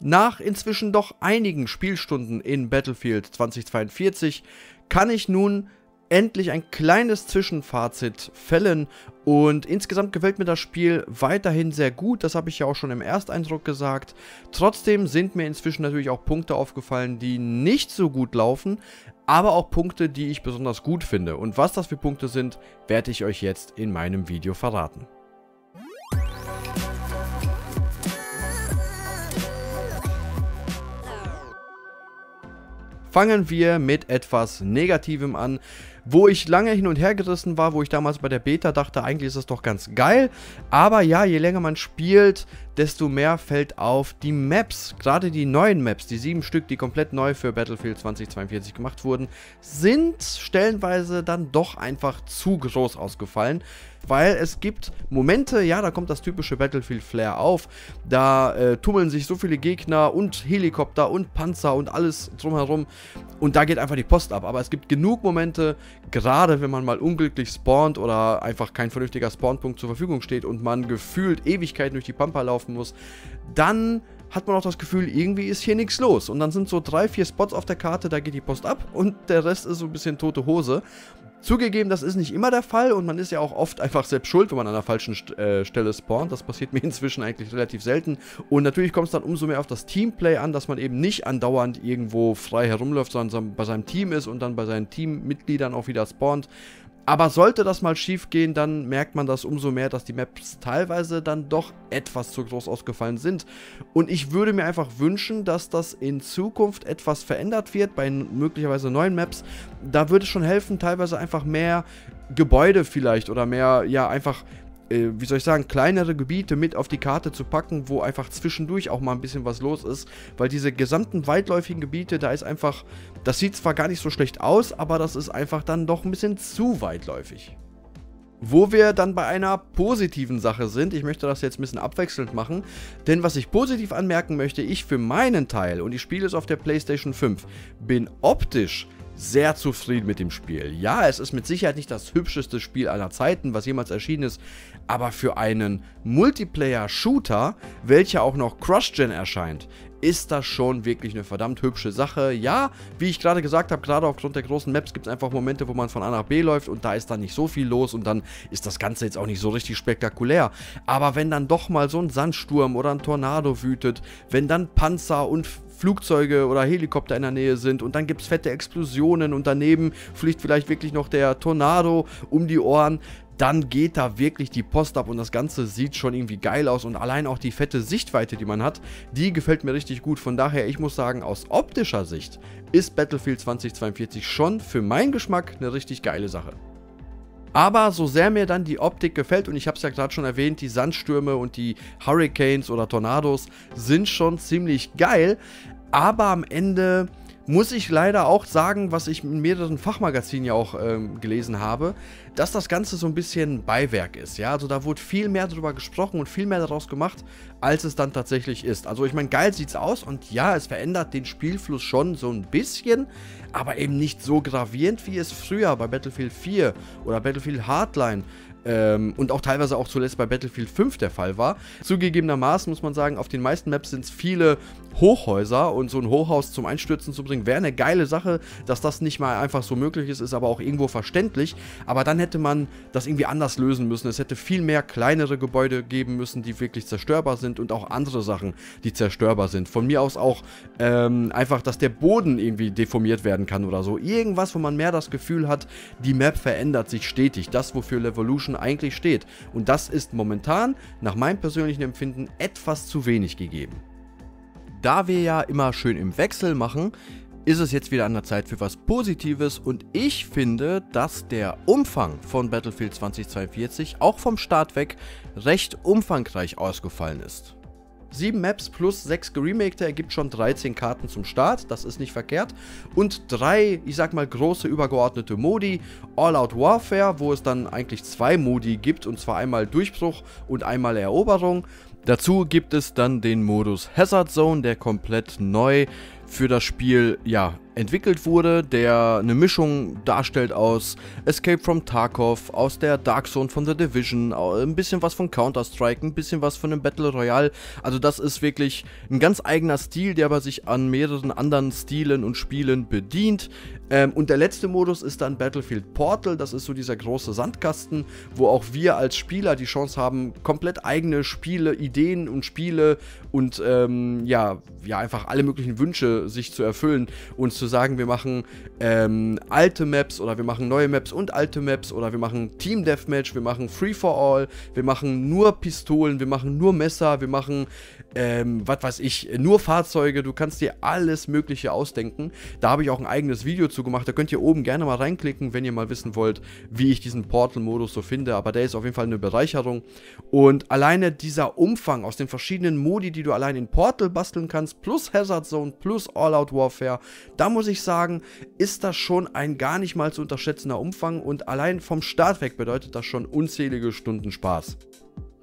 Nach inzwischen doch einigen Spielstunden in Battlefield 2042 kann ich nun endlich ein kleines Zwischenfazit fällen und insgesamt gefällt mir das Spiel weiterhin sehr gut, das habe ich ja auch schon im Ersteindruck gesagt. Trotzdem sind mir inzwischen natürlich auch Punkte aufgefallen, die nicht so gut laufen, aber auch Punkte, die ich besonders gut finde. Und was das für Punkte sind, werde ich euch jetzt in meinem Video verraten. Fangen wir mit etwas Negativem an, wo ich lange hin und her gerissen war, wo ich damals bei der Beta dachte, eigentlich ist das doch ganz geil. Aber ja, je länger man spielt, desto mehr fällt auf die Maps. Gerade die neuen Maps, die sieben Stück, die komplett neu für Battlefield 2042 gemacht wurden, sind stellenweise dann doch einfach zu groß ausgefallen weil es gibt Momente, ja, da kommt das typische Battlefield-Flair auf, da äh, tummeln sich so viele Gegner und Helikopter und Panzer und alles drumherum und da geht einfach die Post ab, aber es gibt genug Momente, gerade wenn man mal unglücklich spawnt oder einfach kein vernünftiger Spawnpunkt zur Verfügung steht und man gefühlt Ewigkeiten durch die Pampa laufen muss, dann hat man auch das Gefühl, irgendwie ist hier nichts los. Und dann sind so drei, vier Spots auf der Karte, da geht die Post ab und der Rest ist so ein bisschen tote Hose. Zugegeben, das ist nicht immer der Fall und man ist ja auch oft einfach selbst schuld, wenn man an der falschen St äh, Stelle spawnt. Das passiert mir inzwischen eigentlich relativ selten. Und natürlich kommt es dann umso mehr auf das Teamplay an, dass man eben nicht andauernd irgendwo frei herumläuft, sondern bei seinem Team ist und dann bei seinen Teammitgliedern auch wieder spawnt. Aber sollte das mal schief gehen, dann merkt man das umso mehr, dass die Maps teilweise dann doch etwas zu groß ausgefallen sind. Und ich würde mir einfach wünschen, dass das in Zukunft etwas verändert wird bei möglicherweise neuen Maps. Da würde es schon helfen, teilweise einfach mehr Gebäude vielleicht oder mehr, ja, einfach äh, wie soll ich sagen, kleinere Gebiete mit auf die Karte zu packen, wo einfach zwischendurch auch mal ein bisschen was los ist. Weil diese gesamten weitläufigen Gebiete, da ist einfach, das sieht zwar gar nicht so schlecht aus, aber das ist einfach dann doch ein bisschen zu weitläufig. Wo wir dann bei einer positiven Sache sind, ich möchte das jetzt ein bisschen abwechselnd machen, denn was ich positiv anmerken möchte, ich für meinen Teil, und ich spiele es auf der PlayStation 5, bin optisch sehr zufrieden mit dem Spiel. Ja, es ist mit Sicherheit nicht das hübscheste Spiel aller Zeiten, was jemals erschienen ist, aber für einen Multiplayer-Shooter, welcher auch noch Cross-Gen erscheint, ist das schon wirklich eine verdammt hübsche Sache. Ja, wie ich gerade gesagt habe, gerade aufgrund der großen Maps gibt es einfach Momente, wo man von A nach B läuft und da ist dann nicht so viel los und dann ist das Ganze jetzt auch nicht so richtig spektakulär. Aber wenn dann doch mal so ein Sandsturm oder ein Tornado wütet, wenn dann Panzer und Flugzeuge oder Helikopter in der Nähe sind und dann gibt es fette Explosionen und daneben fliegt vielleicht wirklich noch der Tornado um die Ohren, dann geht da wirklich die Post ab und das Ganze sieht schon irgendwie geil aus und allein auch die fette Sichtweite, die man hat, die gefällt mir richtig gut. Von daher, ich muss sagen, aus optischer Sicht ist Battlefield 2042 schon für meinen Geschmack eine richtig geile Sache. Aber so sehr mir dann die Optik gefällt, und ich habe es ja gerade schon erwähnt, die Sandstürme und die Hurricanes oder Tornados sind schon ziemlich geil. Aber am Ende muss ich leider auch sagen, was ich in mehreren Fachmagazinen ja auch ähm, gelesen habe, dass das Ganze so ein bisschen Beiwerk ist. Ja, also da wurde viel mehr darüber gesprochen und viel mehr daraus gemacht, als es dann tatsächlich ist. Also ich meine, geil sieht's aus und ja, es verändert den Spielfluss schon so ein bisschen, aber eben nicht so gravierend, wie es früher bei Battlefield 4 oder Battlefield Hardline ähm, und auch teilweise auch zuletzt bei Battlefield 5 der Fall war. Zugegebenermaßen muss man sagen, auf den meisten Maps sind es viele Hochhäuser und so ein Hochhaus zum Einstürzen zu bringen, wäre eine geile Sache. Dass das nicht mal einfach so möglich ist, ist aber auch irgendwo verständlich. Aber dann hätte man das irgendwie anders lösen müssen. Es hätte viel mehr kleinere Gebäude geben müssen, die wirklich zerstörbar sind und auch andere Sachen, die zerstörbar sind. Von mir aus auch ähm, einfach, dass der Boden irgendwie deformiert werden kann oder so. Irgendwas, wo man mehr das Gefühl hat, die Map verändert sich stetig. Das, wofür Levolution eigentlich steht. Und das ist momentan, nach meinem persönlichen Empfinden, etwas zu wenig gegeben. Da wir ja immer schön im Wechsel machen, ist es jetzt wieder an der Zeit für was Positives und ich finde, dass der Umfang von Battlefield 2042 auch vom Start weg recht umfangreich ausgefallen ist. 7 Maps plus 6 geremakte ergibt schon 13 Karten zum Start, das ist nicht verkehrt. Und drei, ich sag mal, große übergeordnete Modi. All-Out Warfare, wo es dann eigentlich zwei Modi gibt, und zwar einmal Durchbruch und einmal Eroberung. Dazu gibt es dann den Modus Hazard Zone, der komplett neu für das Spiel, ja, entwickelt wurde, der eine Mischung darstellt aus Escape from Tarkov, aus der Dark Zone von The Division, ein bisschen was von Counter-Strike, ein bisschen was von einem Battle Royale. Also das ist wirklich ein ganz eigener Stil, der aber sich an mehreren anderen Stilen und Spielen bedient. Ähm, und der letzte Modus ist dann Battlefield Portal. Das ist so dieser große Sandkasten, wo auch wir als Spieler die Chance haben, komplett eigene Spiele, Ideen und Spiele und ähm, ja, ja, einfach alle möglichen Wünsche sich zu erfüllen und zu sagen, wir machen ähm, alte Maps oder wir machen neue Maps und alte Maps oder wir machen Team Deathmatch, wir machen Free for All, wir machen nur Pistolen, wir machen nur Messer, wir machen, ähm, was weiß ich, nur Fahrzeuge. Du kannst dir alles Mögliche ausdenken. Da habe ich auch ein eigenes Video zu gemacht. Da könnt ihr oben gerne mal reinklicken, wenn ihr mal wissen wollt, wie ich diesen Portal-Modus so finde. Aber der ist auf jeden Fall eine Bereicherung. Und alleine dieser Umfang aus den verschiedenen Modi, die du allein in Portal basteln kannst, plus Hazard Zone, plus All-Out Warfare, da muss ich sagen, ist das schon ein gar nicht mal zu unterschätzender Umfang und allein vom Start weg bedeutet das schon unzählige Stunden Spaß.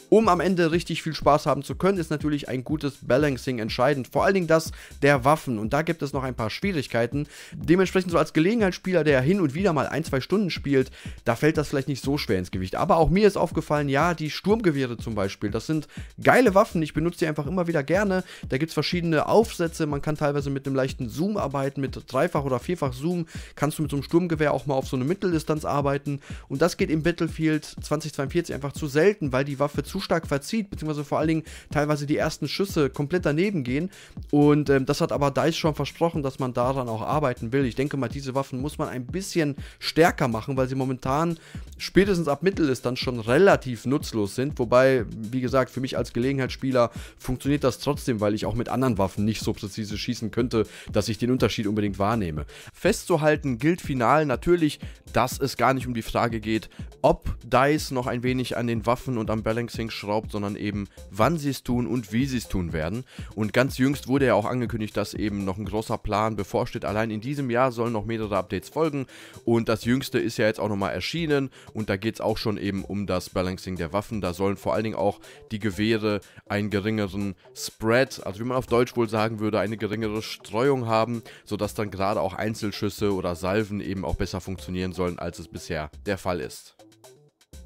Um am Ende richtig viel Spaß haben zu können, ist natürlich ein gutes Balancing entscheidend. Vor allen Dingen das der Waffen. Und da gibt es noch ein paar Schwierigkeiten. Dementsprechend so als Gelegenheitsspieler, der hin und wieder mal ein, zwei Stunden spielt, da fällt das vielleicht nicht so schwer ins Gewicht. Aber auch mir ist aufgefallen, ja, die Sturmgewehre zum Beispiel, das sind geile Waffen. Ich benutze die einfach immer wieder gerne. Da gibt es verschiedene Aufsätze. Man kann teilweise mit einem leichten Zoom arbeiten. Mit Dreifach- oder Vierfach Zoom kannst du mit so einem Sturmgewehr auch mal auf so eine Mitteldistanz arbeiten. Und das geht im Battlefield 2042 einfach zu selten, weil die Waffe zu zu stark verzieht, beziehungsweise vor allen Dingen teilweise die ersten Schüsse komplett daneben gehen. Und ähm, das hat aber DICE schon versprochen, dass man daran auch arbeiten will. Ich denke mal, diese Waffen muss man ein bisschen stärker machen, weil sie momentan spätestens ab Mittel ist dann schon relativ nutzlos sind. Wobei, wie gesagt, für mich als Gelegenheitsspieler funktioniert das trotzdem, weil ich auch mit anderen Waffen nicht so präzise schießen könnte, dass ich den Unterschied unbedingt wahrnehme. Festzuhalten gilt final natürlich, dass es gar nicht um die Frage geht, ob DICE noch ein wenig an den Waffen und am Balancing Marketing schraubt, sondern eben wann sie es tun und wie sie es tun werden. Und ganz jüngst wurde ja auch angekündigt, dass eben noch ein großer Plan bevorsteht. Allein in diesem Jahr sollen noch mehrere Updates folgen und das jüngste ist ja jetzt auch nochmal erschienen und da geht es auch schon eben um das Balancing der Waffen. Da sollen vor allen Dingen auch die Gewehre einen geringeren Spread, also wie man auf Deutsch wohl sagen würde, eine geringere Streuung haben, sodass dann gerade auch Einzelschüsse oder Salven eben auch besser funktionieren sollen, als es bisher der Fall ist.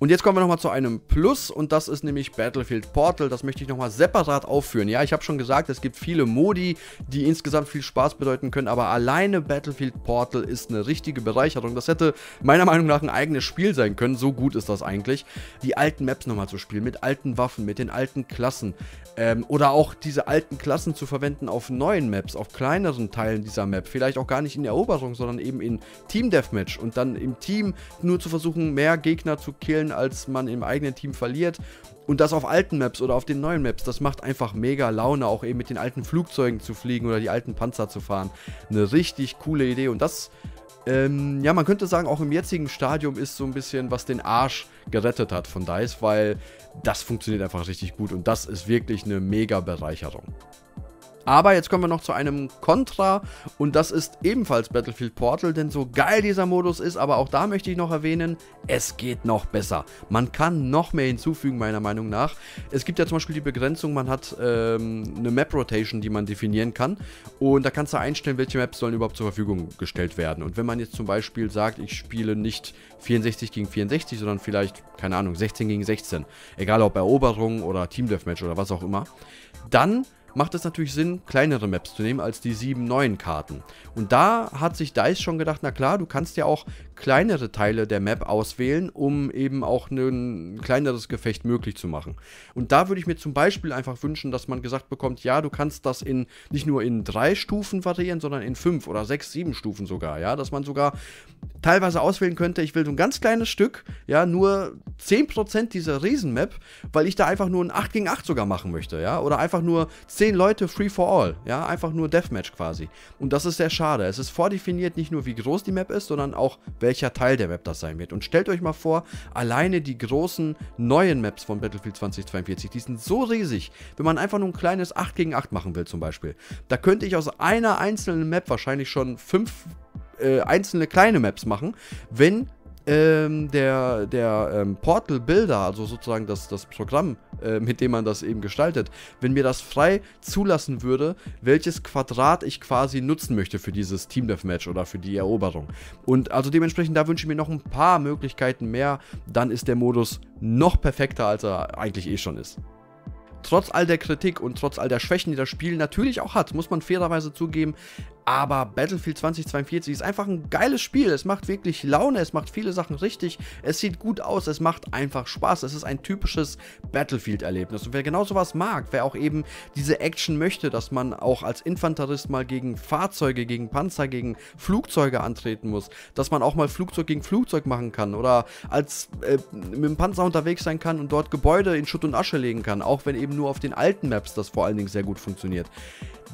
Und jetzt kommen wir nochmal zu einem Plus und das ist nämlich Battlefield Portal. Das möchte ich nochmal separat aufführen. Ja, ich habe schon gesagt, es gibt viele Modi, die insgesamt viel Spaß bedeuten können, aber alleine Battlefield Portal ist eine richtige Bereicherung. Das hätte meiner Meinung nach ein eigenes Spiel sein können. So gut ist das eigentlich. Die alten Maps nochmal zu spielen, mit alten Waffen, mit den alten Klassen. Ähm, oder auch diese alten Klassen zu verwenden auf neuen Maps, auf kleineren Teilen dieser Map. Vielleicht auch gar nicht in Eroberung, sondern eben in Team Deathmatch und dann im Team nur zu versuchen, mehr Gegner zu killen als man im eigenen Team verliert. Und das auf alten Maps oder auf den neuen Maps, das macht einfach mega Laune, auch eben mit den alten Flugzeugen zu fliegen oder die alten Panzer zu fahren. Eine richtig coole Idee und das, ähm, ja, man könnte sagen, auch im jetzigen Stadium ist so ein bisschen, was den Arsch gerettet hat von DICE, weil das funktioniert einfach richtig gut und das ist wirklich eine mega Bereicherung. Aber jetzt kommen wir noch zu einem Kontra und das ist ebenfalls Battlefield Portal, denn so geil dieser Modus ist, aber auch da möchte ich noch erwähnen, es geht noch besser. Man kann noch mehr hinzufügen, meiner Meinung nach. Es gibt ja zum Beispiel die Begrenzung, man hat ähm, eine Map Rotation, die man definieren kann und da kannst du einstellen, welche Maps sollen überhaupt zur Verfügung gestellt werden. Und wenn man jetzt zum Beispiel sagt, ich spiele nicht 64 gegen 64, sondern vielleicht, keine Ahnung, 16 gegen 16, egal ob Eroberung oder Team Deathmatch oder was auch immer, dann macht es natürlich Sinn, kleinere Maps zu nehmen als die sieben neuen Karten. Und da hat sich DICE schon gedacht, na klar, du kannst ja auch kleinere Teile der Map auswählen, um eben auch ein kleineres Gefecht möglich zu machen. Und da würde ich mir zum Beispiel einfach wünschen, dass man gesagt bekommt, ja, du kannst das in nicht nur in drei Stufen variieren, sondern in fünf oder sechs, sieben Stufen sogar, ja, dass man sogar teilweise auswählen könnte, ich will so ein ganz kleines Stück, ja, nur 10% dieser Riesenmap, weil ich da einfach nur ein 8 gegen 8 sogar machen möchte, ja, oder einfach nur 10 Leute free for all, ja, einfach nur Deathmatch quasi. Und das ist sehr schade. Es ist vordefiniert nicht nur, wie groß die Map ist, sondern auch, welcher Teil der Map das sein wird. Und stellt euch mal vor, alleine die großen neuen Maps von Battlefield 2042, die sind so riesig, wenn man einfach nur ein kleines 8 gegen 8 machen will zum Beispiel. Da könnte ich aus einer einzelnen Map wahrscheinlich schon fünf äh, einzelne kleine Maps machen, wenn ähm, der, der ähm, Portal Builder, also sozusagen das, das Programm, äh, mit dem man das eben gestaltet, wenn mir das frei zulassen würde, welches Quadrat ich quasi nutzen möchte für dieses Team Deathmatch oder für die Eroberung. Und also dementsprechend, da wünsche ich mir noch ein paar Möglichkeiten mehr, dann ist der Modus noch perfekter, als er eigentlich eh schon ist trotz all der Kritik und trotz all der Schwächen, die das Spiel natürlich auch hat, muss man fairerweise zugeben, aber Battlefield 2042 ist einfach ein geiles Spiel. Es macht wirklich Laune, es macht viele Sachen richtig, es sieht gut aus, es macht einfach Spaß. Es ist ein typisches Battlefield-Erlebnis. Und wer genau sowas mag, wer auch eben diese Action möchte, dass man auch als Infanterist mal gegen Fahrzeuge, gegen Panzer, gegen Flugzeuge antreten muss, dass man auch mal Flugzeug gegen Flugzeug machen kann oder als äh, mit dem Panzer unterwegs sein kann und dort Gebäude in Schutt und Asche legen kann, auch wenn eben nur auf den alten Maps das vor allen Dingen sehr gut funktioniert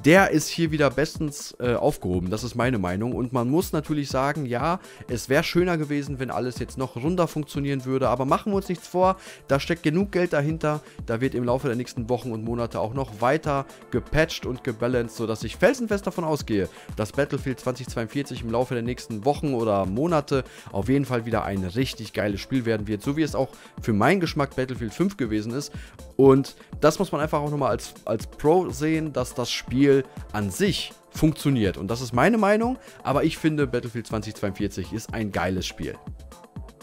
der ist hier wieder bestens äh, aufgehoben. Das ist meine Meinung. Und man muss natürlich sagen, ja, es wäre schöner gewesen, wenn alles jetzt noch runder funktionieren würde. Aber machen wir uns nichts vor, da steckt genug Geld dahinter. Da wird im Laufe der nächsten Wochen und Monate auch noch weiter gepatcht und gebalanced, sodass ich felsenfest davon ausgehe, dass Battlefield 2042 im Laufe der nächsten Wochen oder Monate auf jeden Fall wieder ein richtig geiles Spiel werden wird. So wie es auch für meinen Geschmack Battlefield 5 gewesen ist. Und das muss man einfach auch nochmal als, als Pro sehen, dass das Spiel Spiel an sich funktioniert. Und das ist meine Meinung, aber ich finde Battlefield 2042 ist ein geiles Spiel.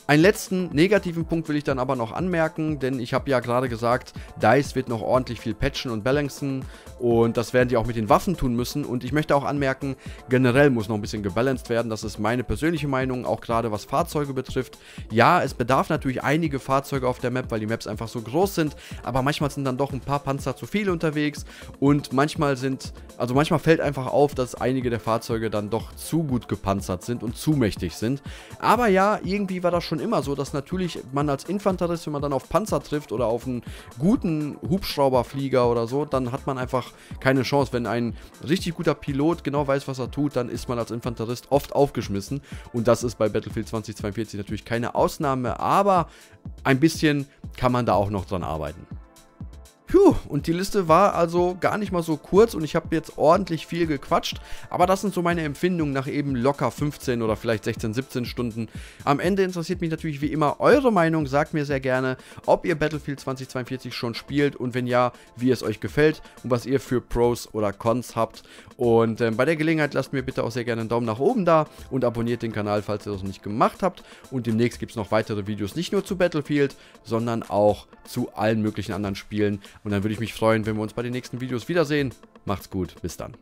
Einen letzten negativen Punkt will ich dann aber noch anmerken, denn ich habe ja gerade gesagt, DICE wird noch ordentlich viel patchen und balancen und das werden die auch mit den Waffen tun müssen und ich möchte auch anmerken, generell muss noch ein bisschen gebalanced werden, das ist meine persönliche Meinung, auch gerade was Fahrzeuge betrifft. Ja, es bedarf natürlich einige Fahrzeuge auf der Map, weil die Maps einfach so groß sind, aber manchmal sind dann doch ein paar Panzer zu viel unterwegs und manchmal sind, also manchmal fällt einfach auf, dass einige der Fahrzeuge dann doch zu gut gepanzert sind und zu mächtig sind. Aber ja, irgendwie war das schon schon immer so, dass natürlich man als Infanterist, wenn man dann auf Panzer trifft oder auf einen guten Hubschrauberflieger oder so, dann hat man einfach keine Chance. Wenn ein richtig guter Pilot genau weiß, was er tut, dann ist man als Infanterist oft aufgeschmissen. Und das ist bei Battlefield 2042 natürlich keine Ausnahme, aber ein bisschen kann man da auch noch dran arbeiten. Puh, und die Liste war also gar nicht mal so kurz und ich habe jetzt ordentlich viel gequatscht, aber das sind so meine Empfindungen nach eben locker 15 oder vielleicht 16, 17 Stunden. Am Ende interessiert mich natürlich wie immer eure Meinung, sagt mir sehr gerne, ob ihr Battlefield 2042 schon spielt und wenn ja, wie es euch gefällt und was ihr für Pros oder Cons habt. Und äh, bei der Gelegenheit lasst mir bitte auch sehr gerne einen Daumen nach oben da und abonniert den Kanal, falls ihr das noch nicht gemacht habt. Und demnächst gibt es noch weitere Videos, nicht nur zu Battlefield, sondern auch zu allen möglichen anderen Spielen. Und dann würde ich mich freuen, wenn wir uns bei den nächsten Videos wiedersehen. Macht's gut, bis dann.